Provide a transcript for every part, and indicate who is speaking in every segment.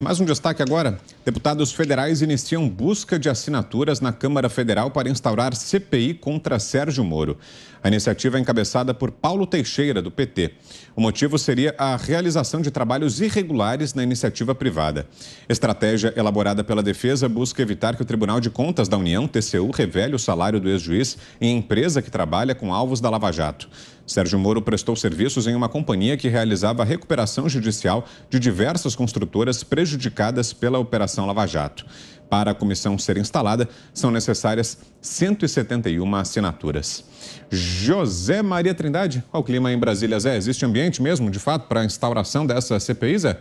Speaker 1: Mais um destaque agora. Deputados federais iniciam busca de assinaturas na Câmara Federal para instaurar CPI contra Sérgio Moro. A iniciativa é encabeçada por Paulo Teixeira, do PT. O motivo seria a realização de trabalhos irregulares na iniciativa privada. Estratégia elaborada pela defesa busca evitar que o Tribunal de Contas da União, TCU, revele o salário do ex-juiz em empresa que trabalha com alvos da Lava Jato. Sérgio Moro prestou serviços em uma companhia que realizava a recuperação judicial de diversas construtoras prejudicadas pela Operação Lava Jato. Para a comissão ser instalada, são necessárias 171 assinaturas. José Maria Trindade, qual o clima em Brasília, Zé? Existe ambiente mesmo, de fato, para a instauração dessa CPI, Zé?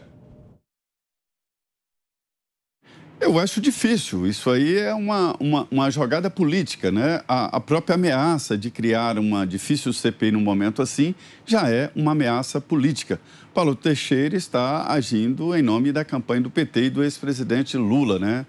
Speaker 2: Eu acho difícil. Isso aí é uma, uma, uma jogada política, né? A, a, própria ameaça de criar uma difícil CPI num momento assim já é uma ameaça política. Paulo Teixeira está agindo em nome da campanha do PT e do ex-presidente Lula, né?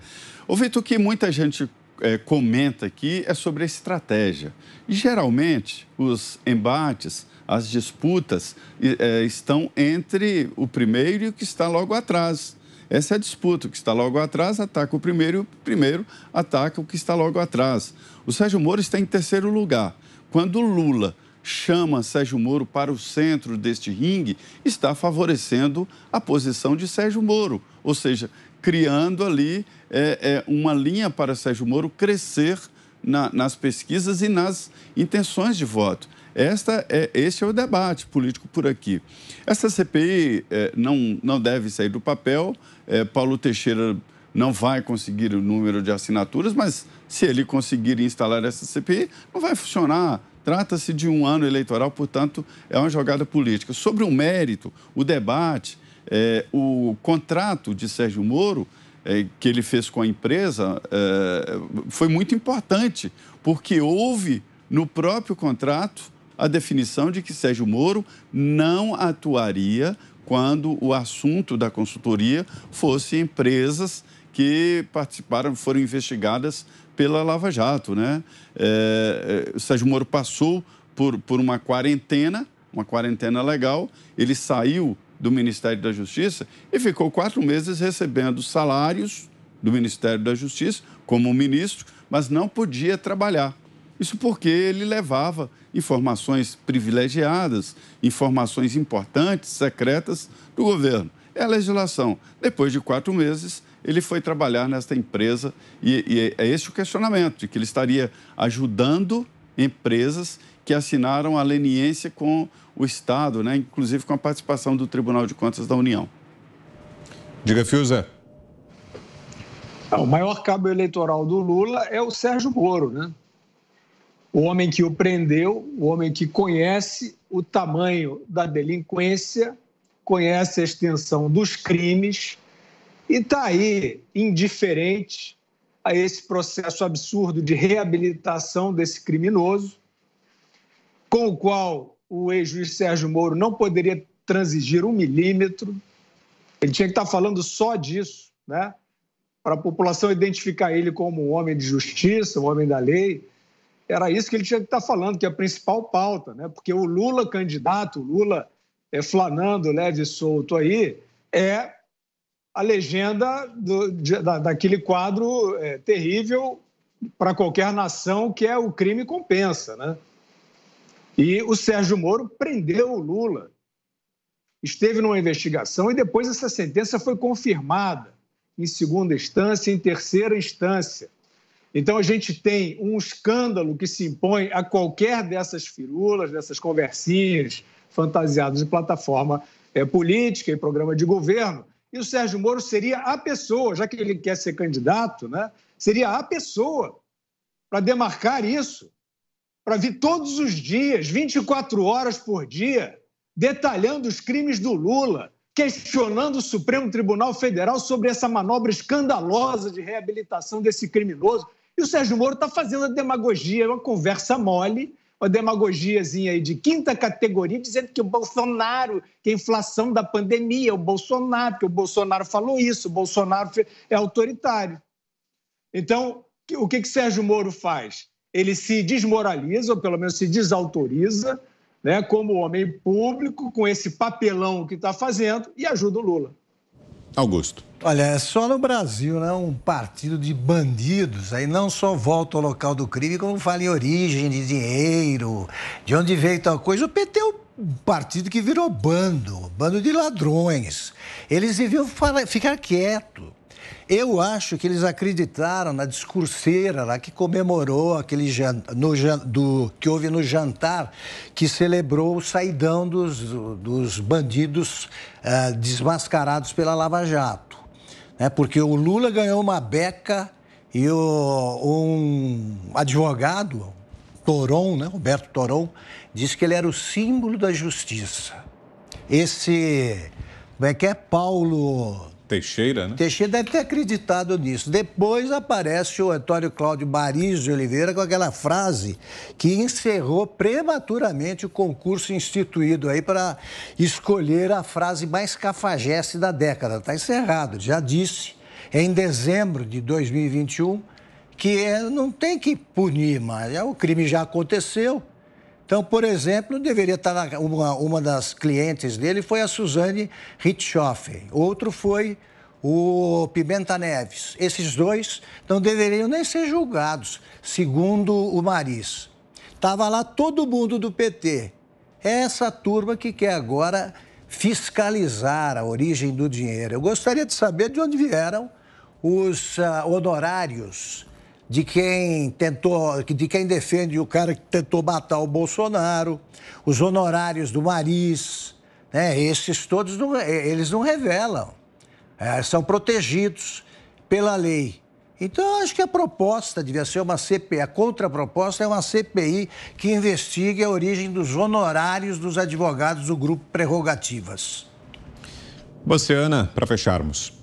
Speaker 2: O Vitor, que muita gente é, comenta aqui é sobre a estratégia. Geralmente, os embates, as disputas é, estão entre o primeiro e o que está logo atrás. Essa é a disputa. O que está logo atrás ataca o primeiro e o primeiro ataca o que está logo atrás. O Sérgio Moro está em terceiro lugar. Quando Lula chama Sérgio Moro para o centro deste ringue, está favorecendo a posição de Sérgio Moro, ou seja, criando ali é, é, uma linha para Sérgio Moro crescer na, nas pesquisas e nas intenções de voto. Esta é, esse é o debate político por aqui. Essa CPI é, não, não deve sair do papel. É, Paulo Teixeira não vai conseguir o número de assinaturas, mas se ele conseguir instalar essa CPI, não vai funcionar. Trata-se de um ano eleitoral, portanto, é uma jogada política. Sobre o mérito, o debate, é, o contrato de Sérgio Moro, é, que ele fez com a empresa, é, foi muito importante, porque houve no próprio contrato a definição de que Sérgio Moro não atuaria quando o assunto da consultoria fosse empresas que participaram, foram investigadas pela Lava Jato. Né? É, é, Sérgio Moro passou por, por uma quarentena, uma quarentena legal, ele saiu do Ministério da Justiça e ficou quatro meses recebendo salários do Ministério da Justiça como ministro, mas não podia trabalhar. Isso porque ele levava informações privilegiadas, informações importantes, secretas do governo. É a legislação. Depois de quatro meses, ele foi trabalhar nesta empresa e, e é esse o questionamento, de que ele estaria ajudando empresas que assinaram a leniência com o Estado, né? inclusive com a participação do Tribunal de Contas da União.
Speaker 1: Diga, Fiuza.
Speaker 3: O maior cabo eleitoral do Lula é o Sérgio Moro, né? o homem que o prendeu, o homem que conhece o tamanho da delinquência, conhece a extensão dos crimes e está aí indiferente a esse processo absurdo de reabilitação desse criminoso, com o qual o ex-juiz Sérgio Moro não poderia transigir um milímetro. Ele tinha que estar falando só disso, né? para a população identificar ele como um homem de justiça, um homem da lei era isso que ele tinha que estar falando, que é a principal pauta, né? porque o Lula candidato, o Lula é, flanando leve e solto aí, é a legenda do, de, da, daquele quadro é, terrível para qualquer nação que é o crime compensa. Né? E o Sérgio Moro prendeu o Lula, esteve numa investigação e depois essa sentença foi confirmada em segunda instância, em terceira instância. Então, a gente tem um escândalo que se impõe a qualquer dessas firulas, dessas conversinhas fantasiadas de plataforma é, política e programa de governo. E o Sérgio Moro seria a pessoa, já que ele quer ser candidato, né? seria a pessoa para demarcar isso, para vir todos os dias, 24 horas por dia, detalhando os crimes do Lula, questionando o Supremo Tribunal Federal sobre essa manobra escandalosa de reabilitação desse criminoso. E o Sérgio Moro está fazendo a demagogia, uma conversa mole, uma demagogiazinha aí de quinta categoria, dizendo que o Bolsonaro, que a inflação da pandemia, o Bolsonaro, que o Bolsonaro falou isso, o Bolsonaro é autoritário. Então, o que que Sérgio Moro faz? Ele se desmoraliza, ou pelo menos se desautoriza, né, como homem público, com esse papelão que está fazendo, e ajuda o Lula.
Speaker 1: Augusto.
Speaker 4: Olha, é só no Brasil, né? Um partido de bandidos. Aí não só volta ao local do crime, como fala em origem de dinheiro, de onde veio tal coisa. O PT é um partido que virou bando, bando de ladrões. Eles deviam falar, ficar quietos. Eu acho que eles acreditaram na discurseira lá que comemorou aquele no, do, que houve no jantar que celebrou o saidão dos, dos bandidos uh, desmascarados pela Lava Jato né? porque o Lula ganhou uma beca e o, um advogado, Toron, né? Roberto Toron, disse que ele era o símbolo da justiça. Esse, como é que é, Paulo...
Speaker 1: Teixeira, né?
Speaker 4: Teixeira deve ter acreditado nisso. Depois aparece o Antônio Cláudio Bariz de Oliveira com aquela frase que encerrou prematuramente o concurso instituído aí para escolher a frase mais cafajeste da década. Está encerrado, já disse em dezembro de 2021 que é, não tem que punir mais, o crime já aconteceu. Então, por exemplo, deveria estar na, uma, uma das clientes dele foi a Suzane Richthofen, outro foi o Pimenta Neves. Esses dois não deveriam nem ser julgados, segundo o Maris. Estava lá todo mundo do PT. É essa turma que quer agora fiscalizar a origem do dinheiro. Eu gostaria de saber de onde vieram os uh, honorários de quem tentou, de quem defende o cara que tentou matar o Bolsonaro, os honorários do Maris, né? Esses todos não, eles não revelam, é, são protegidos pela lei. Então, acho que a proposta devia ser uma CPI, a contraproposta é uma CPI que investigue a origem dos honorários dos advogados do grupo Prerrogativas.
Speaker 1: Você, Ana, para fecharmos.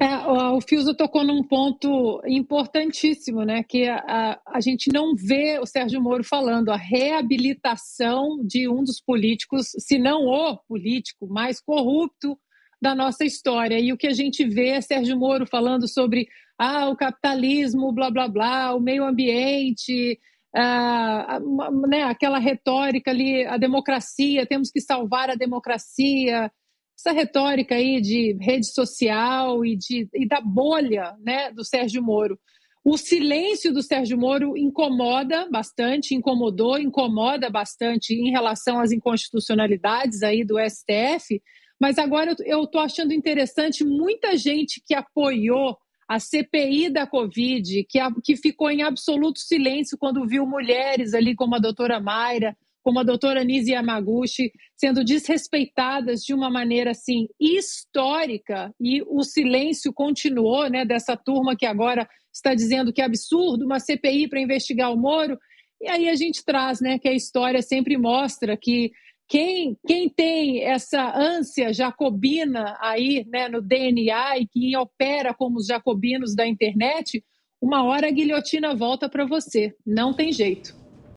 Speaker 5: É, o Fiuso tocou num ponto importantíssimo, né? Que a, a, gente não vê o Sérgio Moro falando a reabilitação de um dos políticos, se não o político mais corrupto da nossa história. E o que a gente vê é Sérgio Moro falando sobre ah, o capitalismo, blá blá blá, o meio ambiente, ah, né, aquela retórica ali, a democracia, temos que salvar a democracia essa retórica aí de rede social e, de, e da bolha né, do Sérgio Moro. O silêncio do Sérgio Moro incomoda bastante, incomodou, incomoda bastante em relação às inconstitucionalidades aí do STF, mas agora eu estou achando interessante muita gente que apoiou a CPI da Covid, que, a, que ficou em absoluto silêncio quando viu mulheres ali como a doutora Mayra, como a doutora Nise Yamaguchi, sendo desrespeitadas de uma maneira assim histórica, e o silêncio continuou né, dessa turma que agora está dizendo que é absurdo uma CPI para investigar o Moro. E aí a gente traz né, que a história sempre mostra que quem, quem tem essa ânsia jacobina aí né, no DNA e que opera como os jacobinos da internet, uma hora a guilhotina volta para você. Não tem jeito.